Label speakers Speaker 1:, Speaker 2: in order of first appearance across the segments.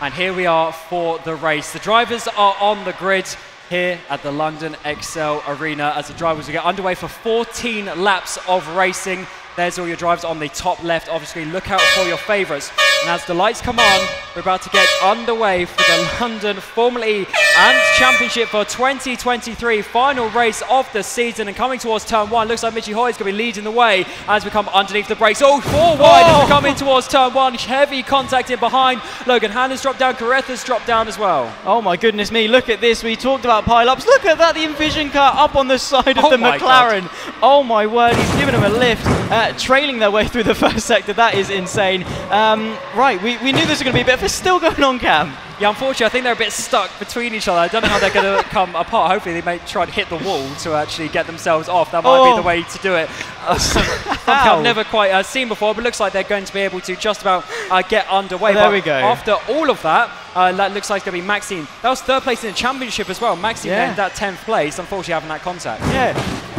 Speaker 1: And here we are for the race. The drivers are on the grid here at the London Excel Arena as the drivers will get underway for 14 laps of racing. There's all your drivers on the top left. Obviously, look out for your favourites. And as the lights come on, we're about to get underway for the London Formula E and Championship for 2023. Final race of the season and coming towards turn one. Looks like Michi Hoy is going to be leading the way as we come underneath the brakes. Oh, four wide oh. as we come in towards turn one. Heavy contact in behind. Logan Hannah's dropped down. Kireth's dropped down as well.
Speaker 2: Oh my goodness me. Look at this. We talked about pile-ups. Look at that. The Envision car up on the side of oh the McLaren. God. Oh my word. He's giving him a lift. Uh, trailing their way through the first sector. That is insane. Um, right, we, we knew this was going to be a bit, but still going on, Cam.
Speaker 1: Yeah, unfortunately, I think they're a bit stuck between each other. I don't know how they're going to come apart. Hopefully, they may try to hit the wall to actually get themselves off. That might oh. be the way to do it. Uh, I've never quite uh, seen before, but looks like they're going to be able to just about uh, get underway.
Speaker 2: there
Speaker 1: but
Speaker 2: we go.
Speaker 1: After all of that, uh, that looks like it's going to be Maxime. That was third place in the championship as well. Maxime yeah. that 10th place, unfortunately having that contact.
Speaker 2: Yeah,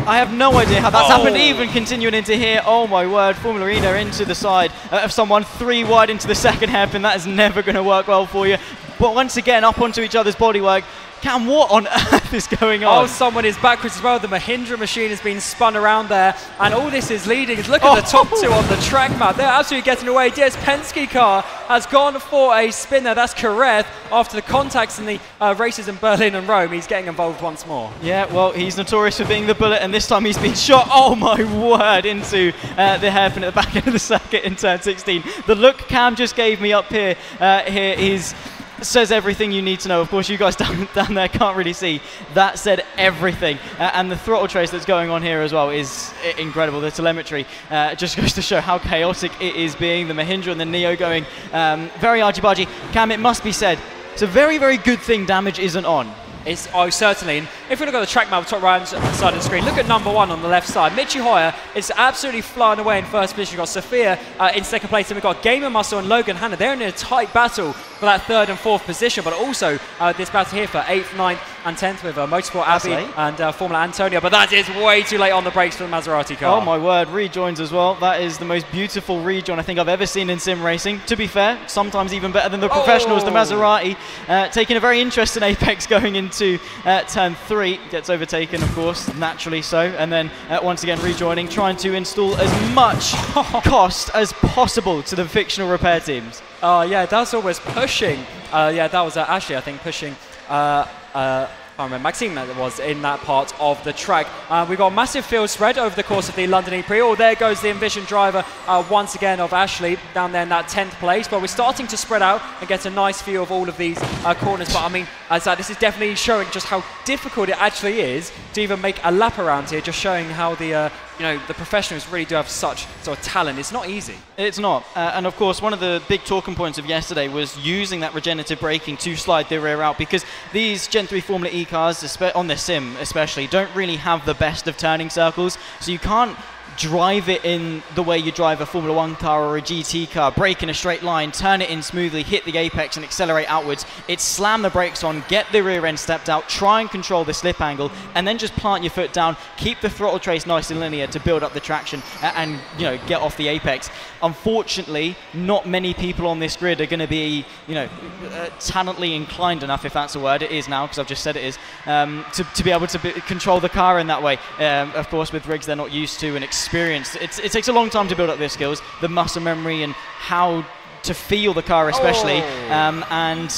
Speaker 2: I have no idea how that's oh. happened, even continuing into here. Oh my word, Formulaena into the side uh, of someone, three wide into the second hairpin. That is never going to work well for you. But once again, up onto each other's bodywork. Cam, what on earth is going on?
Speaker 1: Oh, someone is backwards as well. The Mahindra machine has been spun around there, and all this is leading. Look at oh. the top two on the track map. They're absolutely getting away. DS Penske car has gone for a spin there. That's Kireth after the contacts in the uh, races in Berlin and Rome. He's getting involved once more.
Speaker 2: Yeah, well, he's notorious for being the bullet, and this time he's been shot, oh my word, into uh, the hairpin at the back end of the circuit in turn 16. The look Cam just gave me up here, uh, here is says everything you need to know. Of course, you guys down, down there can't really see. That said everything. Uh, and the throttle trace that's going on here as well is incredible. The telemetry uh, just goes to show how chaotic it is being. The Mahindra and the Neo going um, very argy-bargy. Cam, it must be said, it's a very, very good thing damage isn't on.
Speaker 1: It's, oh, certainly. And if we look at the track map, top right side of the screen, look at number one on the left side. Michi Hoyer is absolutely flying away in first position. We've got Sophia uh, in second place, and we've got Gamer Muscle and Logan Hannah. They're in a tight battle for that third and fourth position, but also uh, this battle here for eighth, ninth, and tenth with uh, Motorsport Abi and uh, Formula Antonio. But that is way too late on the brakes for the Maserati car.
Speaker 2: Oh my word, rejoins as well. That is the most beautiful rejoin I think I've ever seen in sim racing. To be fair, sometimes even better than the professionals. Oh. The Maserati uh, taking a very interesting apex going into uh, turn three. Gets overtaken, of course, naturally so. And then uh, once again rejoining, trying to install as much cost as possible to the fictional repair teams.
Speaker 1: Oh, yeah, that's always pushing. Uh, yeah, that was uh, Ashley, I think, pushing remember Maxime that was in that part of the track. Uh, we've got massive field spread over the course of the London E Prix. Oh, there goes the Envision driver uh, once again of Ashley down there in that 10th place. But we're starting to spread out and get a nice view of all of these uh, corners. But I mean, as this is definitely showing just how difficult it actually is to even make a lap around here, just showing how the uh, you know, the professionals really do have such sort of talent. It's not easy.
Speaker 2: It's not. Uh, and of course, one of the big talking points of yesterday was using that regenerative braking to slide the rear out because these Gen 3 Formula E cars, on the sim especially, don't really have the best of turning circles. So you can't drive it in the way you drive a Formula One car or a GT car, brake in a straight line, turn it in smoothly, hit the apex and accelerate outwards. It's slam the brakes on, get the rear end stepped out, try and control the slip angle, and then just plant your foot down, keep the throttle trace nice and linear to build up the traction and, you know get off the apex. Unfortunately, not many people on this grid are going to be you know uh, talently inclined enough, if that's a word. It is now because I've just said it is um, to, to be able to be, control the car in that way. Um, of course, with rigs they're not used to and experienced. It's, it takes a long time to build up their skills, the muscle memory, and how to feel the car, especially. Oh. Um, and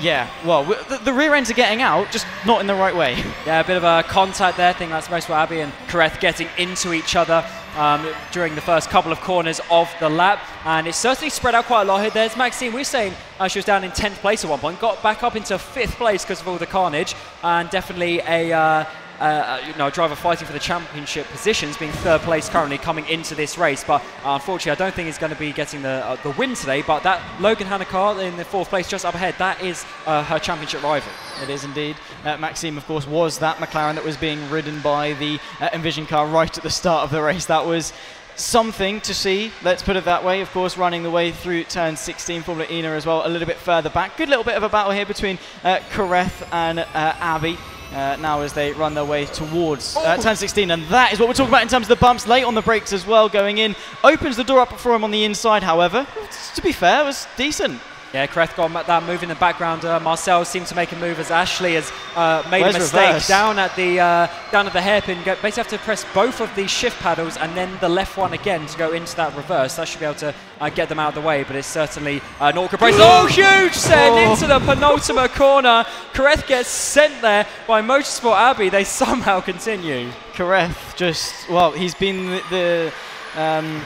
Speaker 2: yeah, well, the, the, rear ends are getting out, just not in the right way.
Speaker 1: Yeah, a bit of a contact there. I think that's most for Abi and Kireth getting into each other um, during the first couple of corners of the lap. And it's certainly spread out quite a lot here. There's Maxime. We are saying uh, she was down in 10th place at one point, got back up into 5th place because of all the carnage, and definitely a. Uh, uh, you know, a driver fighting for the championship positions, being third place currently coming into this race. But uh, unfortunately, I don't think he's going to be getting the uh, the win today. But that Logan Hannah car in the fourth place, just up ahead, that is uh, her championship rival.
Speaker 2: It is indeed. Uh, Maxime, of course, was that McLaren that was being ridden by the uh, Envision car right at the start of the race. That was something to see, let's put it that way. Of course, running the way through turn 16, Formulaena as well, a little bit further back. Good little bit of a battle here between uh, Kireth and uh, Abi uh, now as they run their way towards uh, turn 16. And that is what we're talking about in terms of the bumps. Late on the brakes as well, going in. Opens the door up for him on the inside, however. To be fair, was decent.
Speaker 1: Yeah, Kireth got that move in the background. Uh, Marcel seemed to make a move as Ashley has uh, made
Speaker 2: Where's
Speaker 1: a mistake
Speaker 2: reverse?
Speaker 1: down at the uh, down at the hairpin. Go, basically, have to press both of these shift paddles and then the left one again to go into that reverse. That should be able to uh, get them out of the way. But it's certainly uh, an awkward brace. Oh, huge send
Speaker 2: Oh.
Speaker 1: into the penultimate corner. Kireth gets sent there by Motorsport Abi. They somehow continue.
Speaker 2: Kireth just well, he's been the, the um,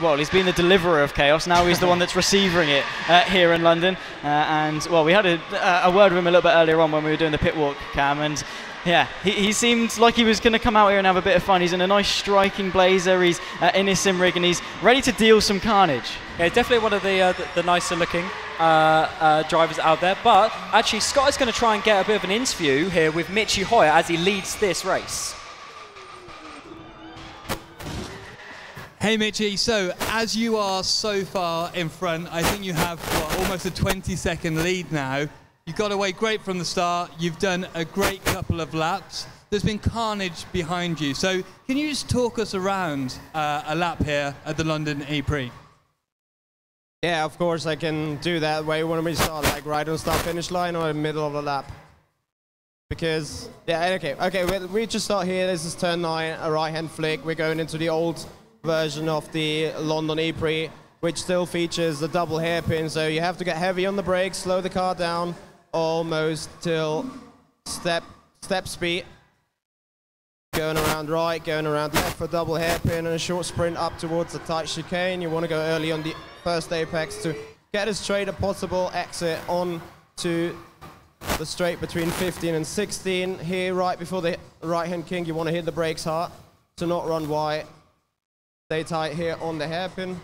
Speaker 2: well, he's been the deliverer of chaos. Now he's the one that's receiving it uh, here in London. Uh, and well, we had a, a word with him a little bit earlier on when we were doing the pit walk cam, and yeah, he, he seemed like he was going to come out here and have a bit of fun. He's in a nice striking blazer. He's uh, in his sim rig, and he's ready to deal some carnage.
Speaker 1: Yeah, definitely one of the uh, the, the nicer looking uh, uh, drivers out there. But actually, Scott is going to try and get a bit of an interview here with Michi Hoyer as he leads this race.
Speaker 3: Hey Michi, so as you are so far in front, I think you have what, almost a 20 second lead now. You got away great from the start. You've done a great couple of laps. There's been carnage behind you. So can you just talk us around uh, a lap here at the London E-Prix?
Speaker 4: Yeah, of course I can do that. Where you we start, like right on start finish line or in the middle of the lap? Because yeah, okay, okay. We, we just start here. This is turn nine, a right hand flick. We're going into the old version of the London E-Prix, which still features the double hairpin. So you have to get heavy on the brakes, slow the car down almost till step step speed. Going around right, going around left for double hairpin and a short sprint up towards the tight chicane. You want to go early on the first apex to get as straight as possible exit on to the straight between 15 and 16. Here, right before the right hand king, you want to hit the brakes hard to not run wide. Stay tight here on the hairpin.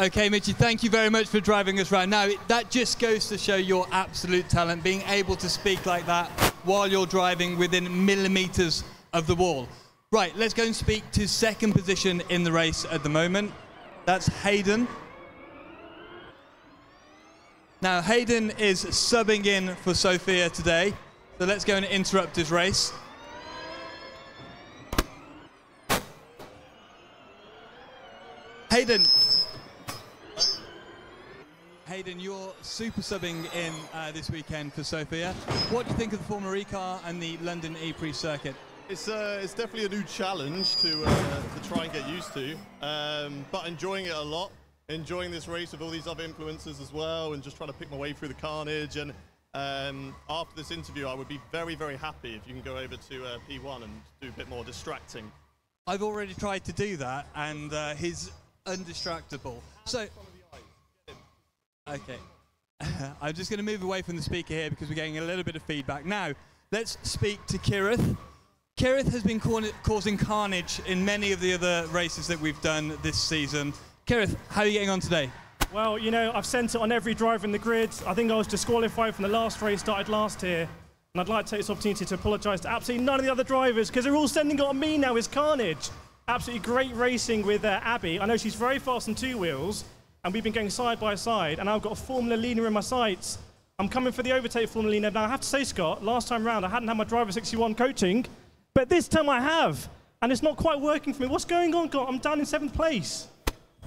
Speaker 3: Okay, Michi, thank you very much for driving us around. Now, that just goes to show your absolute talent, being able to speak like that while you're driving within millimeters of the wall. Right, let's go and speak to second position in the race at the moment. That's Haydon. Now, Haydon is subbing in for Sophia today, so let's go and interrupt his race. Haydon, Haydon, you're super subbing in uh, this weekend for Sophia. What do you think of the Formula E car and the London E-Prix circuit?
Speaker 5: It's, uh, it's definitely a new challenge to, uh, to try and get used to, um, but enjoying it a lot. Enjoying this race with all these other influences as well, and just trying to pick my way through the carnage. And um, after this interview, I would be very, very happy if you can go over to uh, P1 and do a bit more distracting.
Speaker 3: I've already tried to do that, and uh, he's undistractable. So, okay, I'm just going to move away from the speaker here because we're getting a little bit of feedback. Now, let's speak to Kireth. Kireth has been ca- causing carnage in many of the other races that we've done this season. Kireth, how are you getting on today?
Speaker 6: Well, you know, I've sent it on every driver in the grid. I think I was disqualified from the last race started last year. And I'd like to take this opportunity to apologise to absolutely none of the other drivers because they're all sending it on me now as carnage. Absolutely great racing with uh, Abi. I know she's very fast on two wheels, and we've been going side by side, and I've got a Formulaena in my sights. I'm coming for the overtake Formulaena. Now, I have to say, Scott, last time round I hadn't had my Driver61 coaching, but this time I have, and it's not quite working for me. What's going on, God? I'm down in seventh place.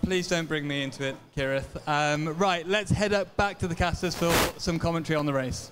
Speaker 3: Please don't bring me into it, Kireth. Um, right, let's head up back to the casters for some commentary on the race.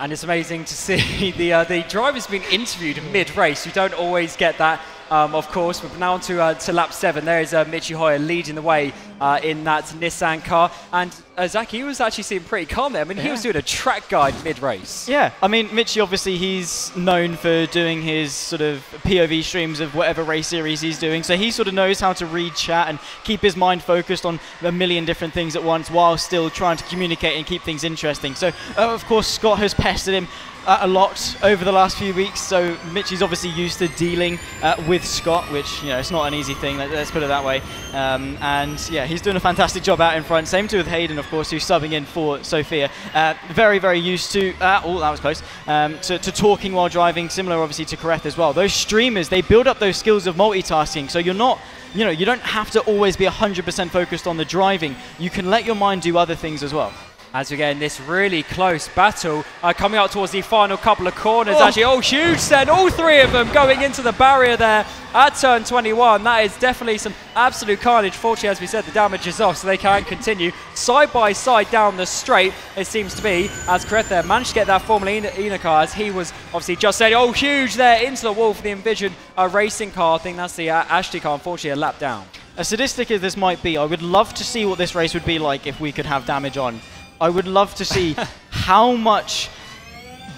Speaker 1: And it's amazing to see the uh, the drivers being interviewed mid-race. You don't always get that, um, of course. But now on to, uh, to lap seven. There is uh, Michi Hoyer leading the way uh, in that Nissan car. And uh, Zach, he was actually seeming pretty calm there. I mean, he was doing a track guide mid-race.
Speaker 2: Yeah, I mean, Michi obviously he's known for doing his sort of POV streams of whatever race series he's doing, so he sort of knows how to read chat and keep his mind focused on a million different things at once while still trying to communicate and keep things interesting. So, uh, of course, Scott has pestered him. Uh, a lot over the last few weeks, so Michi's obviously used to dealing uh, with Scott, which you know it's not an easy thing. Let, us put it that way. Um, and yeah, he's doing a fantastic job out in front. Same too with Haydon, of course, who's subbing in for Sophia. Uh, very, very used to. Uh, oh, that was close. Um, to, to talking while driving, similar obviously to Kireth as well. Those streamers, they build up those skills of multitasking, so you're not. You know, you don't have to always be 100% focused on the driving. You can let your mind do other things as well.
Speaker 1: As we get in this really close battle. Uh, coming up towards the final couple of corners,
Speaker 2: Oh.
Speaker 1: actually, oh, huge send, all three of them going into the barrier there at turn 21. That is definitely some absolute carnage. Fortunately, as we said, the damage is off, so they can't continue side by side down the straight, it seems to be, as Kireth there managed to get that Formula E Ena car, as he was obviously just saying, oh, huge there into the wall for the Envision uh, racing car. I think that's the uh, Ashley car, unfortunately, a lap down.
Speaker 2: As sadistic as this might be, I would love to see what this race would be like if we could have damage on. I would love to see how much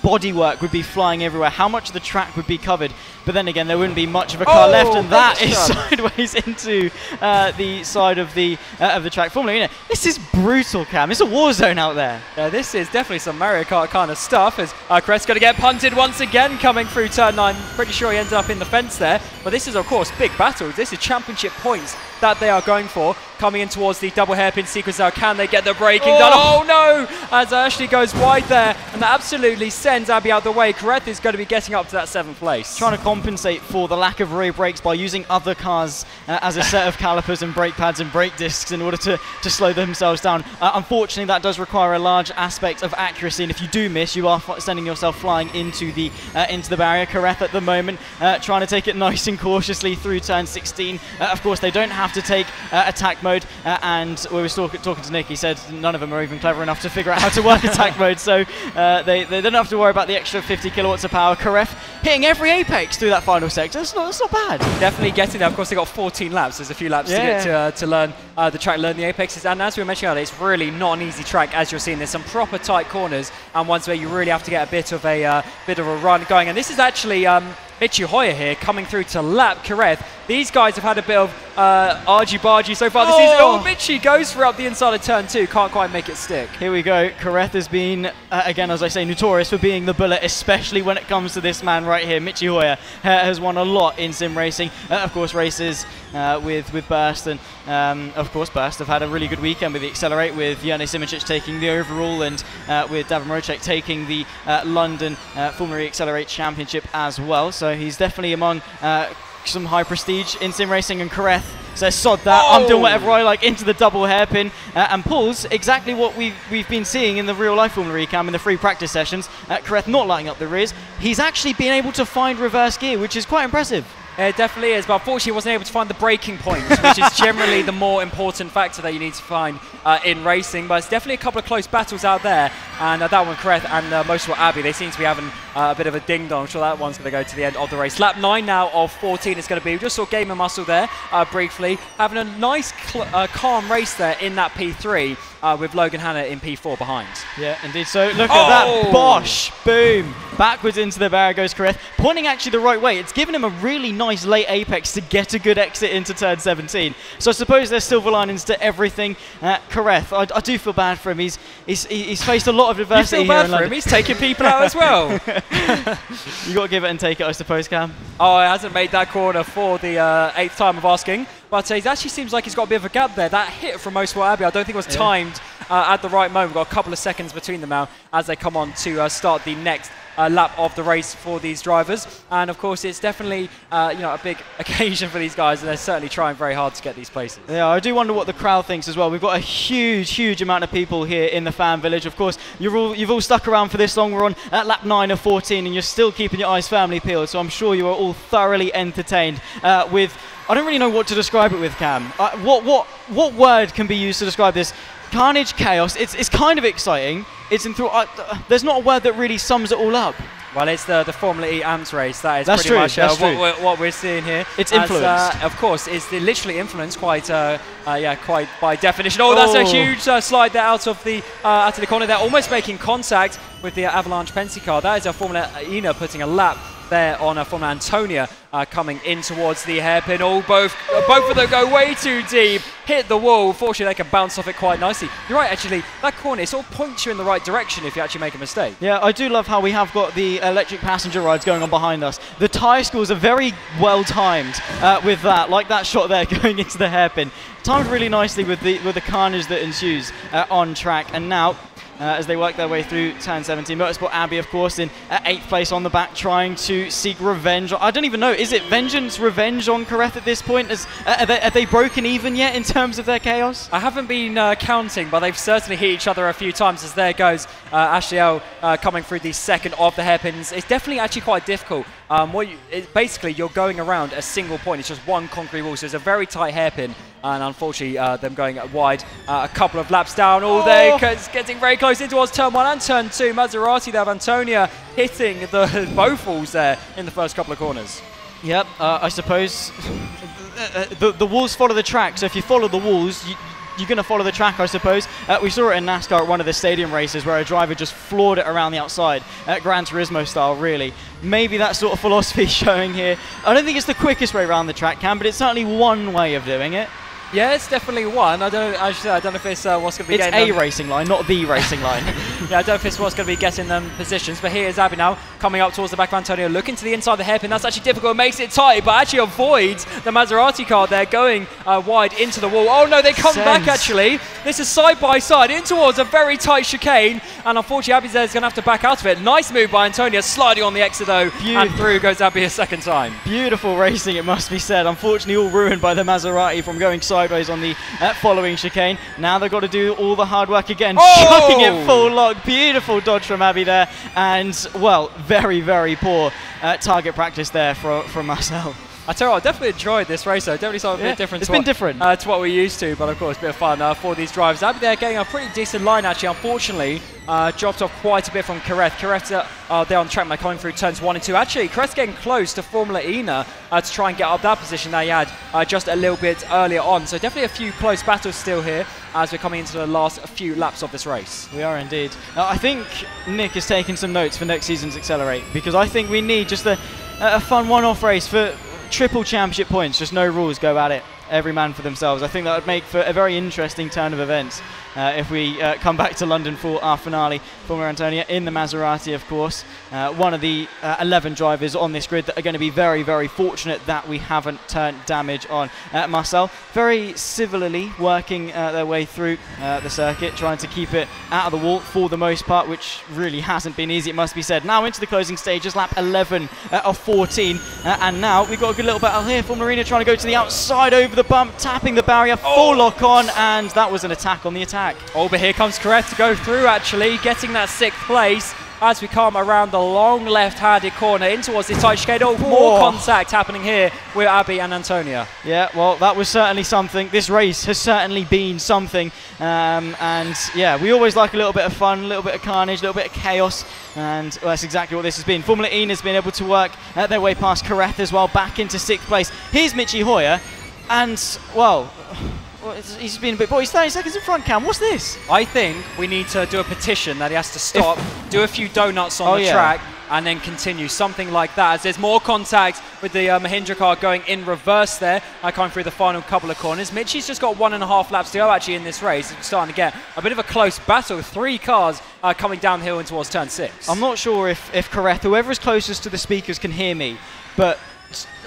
Speaker 2: bodywork would be flying everywhere, how much of the track would be covered. But then again, there wouldn't be much of a car
Speaker 1: Oh,
Speaker 2: left, and that is sideways into uh, the side of the uh, of the track. Formulaena, this is brutal, Cam. It's a war zone out there.
Speaker 1: Yeah, this is definitely some Mario Kart kind of stuff as uh, Crest going to get punted once again coming through turn 9. Pretty sure he ended up in the fence there. But this is, of course, big battles. This is championship points that they are going for. Coming in towards the double hairpin sequence now. Can they get the braking done? Oh no! As Ashley goes wide there and that absolutely sends Abi out the way. Kireth is going to be getting up to that seventh place.
Speaker 2: Trying to compensate for the lack of rear brakes by using other cars uh, as a set of calipers and brake pads and brake discs in order to, to slow themselves down. Uh, unfortunately, that does require a large aspect of accuracy, and if you do miss, you are sending yourself flying into the uh, into the barrier. Kireth at the moment uh, trying to take it nice and cautiously through turn 16. Uh, of course, they don't have to take uh, attack mode, uh, and we were talk- talking to Nick. He said none of them are even clever enough to figure out how to work attack mode, so uh, they, they don't have to worry about the extra 50 kilowatts of power. Kireth hitting every apex through that final sector. It's not, it's not bad.
Speaker 1: Definitely getting there. Of course, they got 14 laps. There's a few laps to
Speaker 2: Yeah.
Speaker 1: get to, uh, to learn uh, the track, learn the apexes. And as we were mentioning earlier, it's really not an easy track. As you're seeing, there's some proper tight corners and ones where you really have to get a bit of a uh, bit of a run going. And this is actually um, Michi Hoyer here coming through to lap Kireth. These guys have had a bit of uh, argy-bargy so far this
Speaker 2: Oh.
Speaker 1: season. Oh, Michi goes for up the inside of turn two. Can't quite make it stick.
Speaker 2: Here we go. Kireth has been, uh, again, as I say, notorious for being the bullet, especially when it comes to this man right here. Michi Hoyer uh, has won a lot in sim racing. Uh, of course, races uh, with, with Burst. And, um, of course, Burst have had a really good weekend with the Accelerate, with Jani Simicic taking the overall and uh, with Davin Rocek taking the uh, London uh, Formula Accelerate Championship as well. So he's definitely among uh, some high prestige in sim racing and Kireth says sod that I'm doing
Speaker 1: Oh.
Speaker 2: whatever I like into the double hairpin. Uh, and pulls exactly what we've, we've been seeing in the real life Formula E cam in the free practice sessions. Uh, Kireth not lighting up the rears. He's actually been able to find reverse gear which is quite impressive
Speaker 1: It definitely is, but unfortunately, he wasn't able to find the breaking point, which is generally the more important factor that you need to find uh, in racing. But it's definitely a couple of close battles out there, and uh, that one, Kireth and uh, Motorsport Abi, they seem to be having uh, a bit of a ding dong. I'm sure that one's going to go to the end of the race. Lap nine now of 14 is going to be. We just saw Gamer Muscle there uh, briefly, having a nice, uh, calm race there in that P3 uh, with Logan Hannah in P4 behind.
Speaker 2: yeah indeed so look
Speaker 1: Oh!
Speaker 2: at that Bosh boom backwards into the barrier goes Kireth pointing actually the right way it's given him a really nice late apex to get a good exit into turn 17 so I suppose there's silver linings to everything uh, Kireth I, I do feel bad for him he's he's, he's faced a lot of adversity.
Speaker 1: You feel
Speaker 2: here
Speaker 1: bad for him, he's taking people out as well.
Speaker 2: You got to give it and take it, I suppose, Cam.
Speaker 1: Oh, he hasn't made that corner for the uh, eighth time of asking. But uh, he actually seems like he's got a bit of a gap there. That hit from Mosport Abi, I don't think it was timed uh, at the right moment. We've got a couple of seconds between them now as they come on to uh, start the next uh, lap of the race for these drivers. And of course, it's definitely uh, you know a big occasion for these guys, and they're certainly trying very hard to get these places.
Speaker 2: Yeah, I do wonder what the crowd thinks as well. We've got a huge, huge amount of people here in the fan village. Of course, you're all, you've all stuck around for this long. We're on at lap 9 of 14, and you're still keeping your eyes firmly peeled. So I'm sure you are all thoroughly entertained uh, with. I don't really know what to describe it with, Cam. Uh, what, what, what word can be used to describe this? Carnage, chaos. It's, it's kind of exciting. It's enthrall- uh, uh, there's not a word that really sums it all up.
Speaker 1: Well, it's the, the Formula E Amped race. That is
Speaker 2: That's
Speaker 1: pretty
Speaker 2: true,
Speaker 1: much uh, what, we're, what we're seeing here.
Speaker 2: It's
Speaker 1: As,
Speaker 2: influenced.
Speaker 1: uh, of course, it's the, literally influenced quite, uh, uh, yeah, quite by definition. Oh, that's
Speaker 2: Oh.
Speaker 1: a huge uh, slide there out of the uh, out of the corner. They're almost making contact with the uh, Avalanche Penske car. That is a Formula Ena putting a lap there on a Formula Antonio uh, coming in towards the hairpin. All both both of them go way too deep, hit the wall. Fortunately, they can bounce off it quite nicely. You're right, actually. That corner it sort of points you in the right direction if you actually make a mistake.
Speaker 2: Yeah, I do love how we have got the electric passenger rides going on behind us. The tyre schools are very well timed uh, with that, like that shot there going into the hairpin. Timed really nicely with the with the carnage that ensues uh, on track. And now uh, as they work their way through turn 17. Motorsport Abi, of course, in uh, eighth place on the back, trying to seek revenge. I don't even know. Is it vengeance, revenge on Kireth at this point? Is, uh, are, they, are they broken even yet in terms of their chaos?
Speaker 1: I haven't been uh, counting, but they've certainly hit each other a few times. As there goes uh, Ashley uh, coming through the second of the hairpins. It's definitely actually quite difficult. Um, what you, it, basically, you're going around a single point. It's just one concrete wall, so it's a very tight hairpin. And unfortunately, uh, them going wide uh, a couple of laps down. All
Speaker 2: Oh.
Speaker 1: it's getting very close in towards turn one and turn two. Maserati there, of Antonio hitting the both walls there in the first couple of corners.
Speaker 2: Yep, uh, I suppose uh, the, the walls follow the track, so if you follow the walls, you, you're going to follow the track, I suppose. Uh, we saw it in NASCAR at one of the stadium races where a driver just floored it around the outside, uh, Gran Turismo style, really. Maybe that sort of philosophy is showing here. I don't think it's the quickest way around the track, Cam, but it's certainly one way of doing it.
Speaker 1: Yeah, it's definitely one. I don't. Actually, I don't know if it's uh, what's going to be.
Speaker 2: It's
Speaker 1: getting
Speaker 2: a racing line, not the racing line.
Speaker 1: Yeah, I don't know if it's what's going to be getting them positions, but here's Abi now coming up towards the back of Antonio, looking to the inside of the hairpin. That's actually difficult, it makes it tight, but actually avoids the Maserati car there going uh, wide into the wall. Oh no, they come back actually. This is side by side in towards a very tight chicane, and unfortunately Abi there is going to have to back out of it. Nice move by Antonio, sliding on the exit though, and through goes Abi a second time.
Speaker 2: Beautiful racing, it must be said. Unfortunately, all ruined by the Maserati from going sideways on the uh, following chicane. Now they've got to do all the hard work again.
Speaker 1: Oh!
Speaker 2: Chucking it full lock. Beautiful dodge from Abi there. And, well, very, very poor uh, target practice there from, from Marcel.
Speaker 1: I tell you what, I definitely enjoyed this race. though. Definitely something a bit different.
Speaker 2: it's
Speaker 1: to
Speaker 2: been
Speaker 1: what,
Speaker 2: different.
Speaker 1: uh, to what we're used to, but of course, a bit of fun uh, for these drivers. Abi there getting a pretty decent line actually. Unfortunately, uh, dropped off quite a bit from Kireth. Kireth uh, uh, there on track, by coming through turns one and two. Actually, Kireth's getting close to Formulaena uh, to try and get up that position that he had uh, just a little bit earlier on. So definitely a few close battles still here as we're coming into the last few laps of this race.
Speaker 2: We are indeed. Now, I think Nick has taken some notes for next season's Accelerate because I think we need just a, a fun one off race for triple championship points, just no rules, go at it. Every man for themselves. I think that would make for a very interesting turn of events uh, if we uh, come back to London for our finale. Formula Antonio in the Maserati, of course. Uh, one of the uh, 11 drivers on this grid that are going to be very, very fortunate that we haven't turned damage on. Uh, Marcel, very civilly working uh, their way through the circuit, trying to keep it out of the wall for the most part, which really hasn't been easy, it must be said. Now into the closing stages, lap 11 uh, of 14, uh, and now we've got a good little battle here. for Arena trying to go to the outside over the bump, tapping the barrier, full lock on, and that was an attack on the attack.
Speaker 1: Oh, but here comes Kireth to go through actually, getting that sixth place as we come around the long left-handed corner in towards this tight chicane. Oh, more contact happening here with Abi and Antonio.
Speaker 2: Yeah, well, that was certainly something. This race has certainly been something. Um, and yeah, we always like a little bit of fun, a little bit of carnage, a little bit of chaos. And well, that's exactly what this has been. Formula E has been able to work uh, their way past Kireth as well, back into sixth place. Here's Michi Hoyer. And, well, he's been a bit. Boy, he's 30 seconds in front, Cam. What's this?
Speaker 1: I think we need to do a petition that he has to stop, do a few donuts on
Speaker 2: Oh,
Speaker 1: the
Speaker 2: yeah.
Speaker 1: track, and then continue. Something like that. As there's more contact with the uh, Mahindra car going in reverse there, I coming through the final couple of corners. Michi's just got one and a half laps to go actually in this race. It's starting to get a bit of a close battle. Three cars uh, coming downhill and towards turn six.
Speaker 2: I'm not sure if, if whoever is closest to the speakers, can hear me, but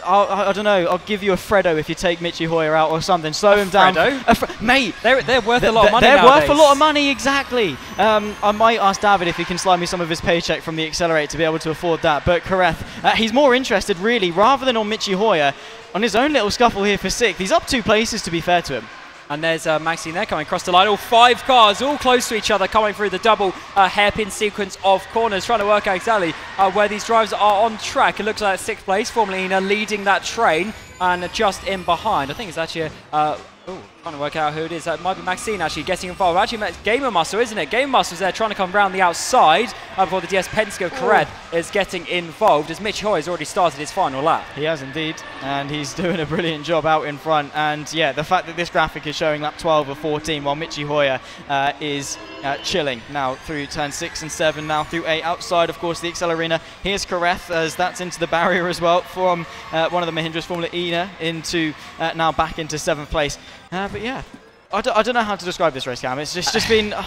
Speaker 2: I'll, I, I don't know. I'll give you a Fredo if you take Michi Hoyer out or something. Slow him down. A Fre- mate,
Speaker 1: They're, they're worth a
Speaker 2: th-
Speaker 1: lot of money
Speaker 2: They're
Speaker 1: nowadays.
Speaker 2: worth a lot of money, exactly. Um, I might ask David if he can slide me some of his paycheck from the Accelerate to be able to afford that. But Kireth, uh, he's more interested, really, rather than on Michi Hoyer, on his own little scuffle here for sixth. He's up two places, to be fair to him.
Speaker 1: And there's uh, Maxime there coming across the line. All five cars, all close to each other, coming through the double uh, hairpin sequence of corners, trying to work out exactly uh, where these drivers are on track. It looks like sixth place, Formulaena leading that train, and just in behind. I think it's actually. Uh, trying to work out who it is. That might be Maxime actually getting involved. Actually, it's Gamer Muscle, isn't it? Gamer Muscle's there trying to come round the outside uh, before the DS Penske of Kireth is getting involved as Mitch Hoy has already started his final lap.
Speaker 2: He has indeed, and he's doing a brilliant job out in front. And yeah, the fact that this graphic is showing lap 12 or 14, while Michi Hoyer uh, is uh, chilling now through turn six and seven, now through eight. Outside, of course, the Accelerina. Here's Kireth as that's into the barrier as well from uh, one of the Mahindras Formulaena into uh, now back into seventh place. Uh, but yeah. I don't, I don't know how to describe this race, Cam. It's just, just been, uh,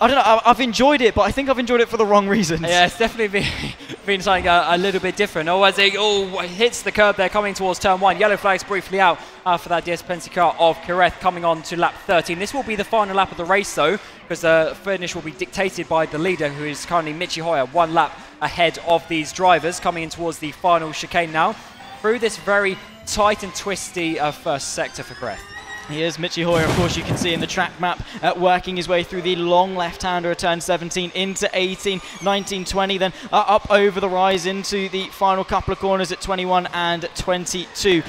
Speaker 2: I don't know, I- I've enjoyed it, but I think I've enjoyed it for the wrong reasons.
Speaker 1: Yeah, it's definitely been, been something a, a, little bit different. Oh, as it oh, hits the curb there, coming towards turn one. Yellow flags briefly out uh, for that DS Penske car of Kireth coming on to lap 13. This will be the final lap of the race, though, because the finish will be dictated by the leader, who is currently Michi Hoyer, one lap ahead of these drivers, coming in towards the final chicane now. Through this very tight and twisty uh, first sector for Kireth.
Speaker 2: Here's Michi Hoyer, of course, you can see in the track map, uh, working his way through the long left-hander turn 17 into 18, 19, 20, then uh, up over the rise into the final couple of corners at 21 and 22.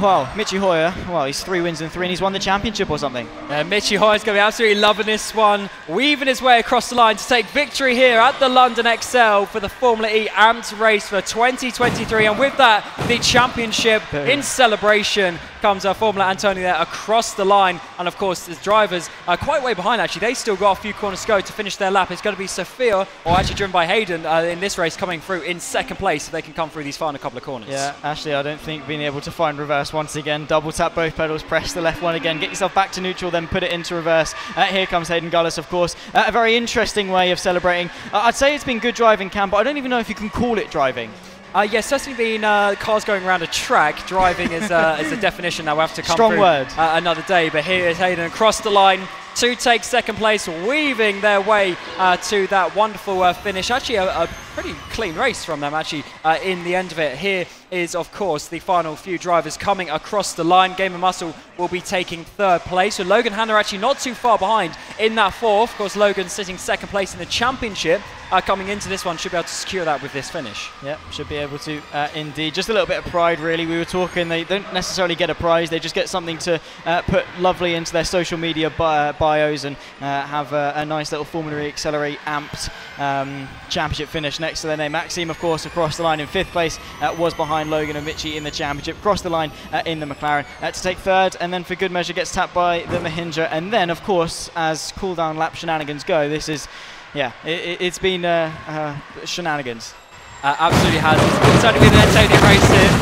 Speaker 2: Well, Michi Hoyer, well, he's three wins and three, and he's won the championship or something.
Speaker 1: Yeah, Michi Hoyer's going to be absolutely loving this one, weaving his way across the line to take victory here at the London ExCeL for the Formula E Amped race for 2023. And with that, the championship Boom. in celebration comes uh, Formula Antonio there across the line. And of course, the drivers are quite way behind, actually. They still got a few corners to go to finish their lap. It's going to be Sophia, or actually driven by Haydon uh, in this race, coming through in second place so they can come through these final couple of corners.
Speaker 2: Yeah, actually, I don't think being able to find reverse once again. Double tap both pedals, press the left one again, get yourself back to neutral, then put it into reverse. Uh, here comes Haydon Gullis, of course. Uh, a very interesting way of celebrating. Uh, I'd say it's been good driving, Cam, but I don't even know if you can call it driving.
Speaker 1: Uh, yes, certainly been uh, cars going around a track. Driving is, uh, is a definition that will have to come
Speaker 2: Strong
Speaker 1: through
Speaker 2: word.
Speaker 1: Uh, another day. But here is Haydon across the line to take second place, weaving their way uh, to that wonderful uh, finish. Actually, a, a, pretty clean race from them, actually, uh, in the end of it. Here is, of course, the final few drivers coming across the line. Gamer Muscle will be taking third place. So Logan Hannah actually not too far behind in that fourth. Of course, Logan sitting second place in the championship. Uh, coming into this one, should be able to secure that with this finish.
Speaker 2: Yeah, should be able to uh, indeed. Just a little bit of pride, really. We were talking, they don't necessarily get a prize, they just get something to uh, put lovely into their social media bi bios and uh, have a, a, nice little Formula E Accelerate amped um, championship finish next to their name. Maxime, of course, across the line in fifth place, uh, was behind Logan and Michi in the championship. Across the line uh, in the McLaren uh, to take third, and then for good measure gets tapped by the Mahindra. And then, of course, as cool down lap shenanigans go, this is, yeah, it, has been uh, shenanigans.
Speaker 1: absolutely has. It's certainly been an entertaining race here.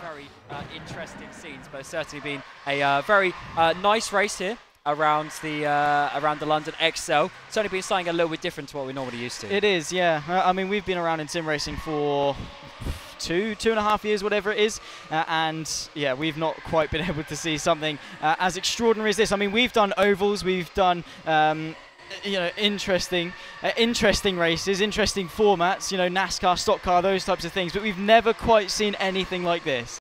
Speaker 1: Very interesting scenes, but it's certainly been a uh, very uh, nice race here around the uh, around the London ExCeL. It's only been something a little bit different to what we're normally used to.
Speaker 2: It is, yeah. Uh, I mean, we've been around in sim racing for two, two and a half years, whatever it is. Uh, and yeah, we've not quite been able to see something uh, as extraordinary as this. I mean, we've done ovals, we've done. Um, you know, interesting, uh, interesting races, interesting formats. You know, NASCAR, stock car, those types of things. But we've never quite seen anything like this.